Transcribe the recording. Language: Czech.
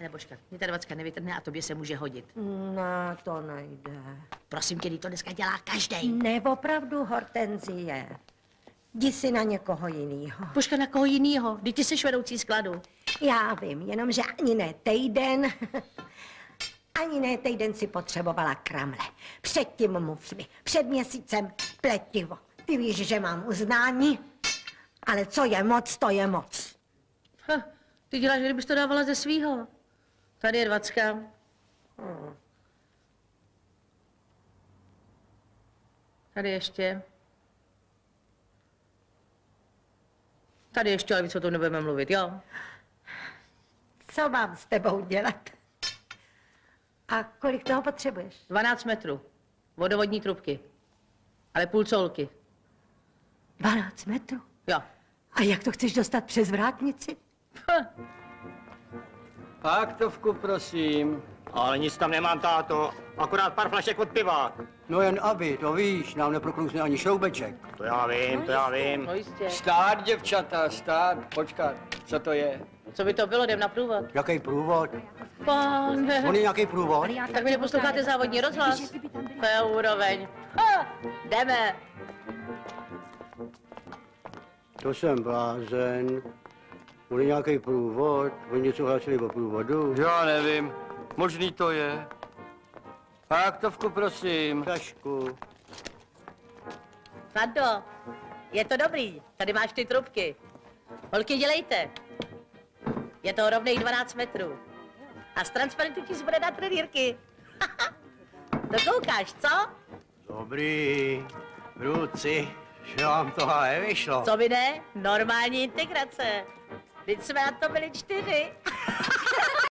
Hele, Božka, mě ta dvacka nevytrhne a tobě se může hodit. No, to nejde. Prosím tě, to dneska dělá každý. Ne, opravdu, Hortenzie. Jdi si na někoho jiného. Božka, na koho jinýho? Kdy ty jsi vedoucí skladu. Já vím, jenomže ani ne týden. Ani ne týden si potřebovala kramle. Předtím mufly, před měsícem pletivo. Ty víš, že mám uznání, ale co je moc, to je moc. Ha, ty děláš, že kdybys to dávala ze svýho. Tady je dvacka. Tady ještě. Tady ještě, ale víc o tom nebudeme mluvit, jo? Co mám s tebou dělat? A kolik toho potřebuješ? 12 metrů. Vodovodní trubky. Ale půl colky. 12 metrů. Jo. A jak to chceš dostat přes vrátnici? Ha, Aktovku, prosím. Ale nic tam nemám, táto. Akorát pár flašek od piva. No jen aby, to víš, nám neproklouzne ani šroubeček. To já vím, to já vím. no jistě. Stát, děvčata, stát, počkat, co to je? Co by to bylo, jdem na průvod. Jaký průvod? Pane. On je nějaký průvod? Tak vy neposloucháte závodní rozhlas? To je úroveň. Ha, jdeme. To jsem blázen. Je nějaký průvod? Oni něco hlásili o průvodu? Já nevím, možný to je. Aktovku, prosím. Tašku. Sando, je to dobrý. Tady máš ty trubky. Holky, dělejte. Je to rovných 12 metrů. A z transparentu ti zbude dát trenýrky. to koukáš, co? Dobrý. Vruci, že vám to nevyšlo. Co by ne? Normální integrace. Vždyť jsme na to byli čtyři.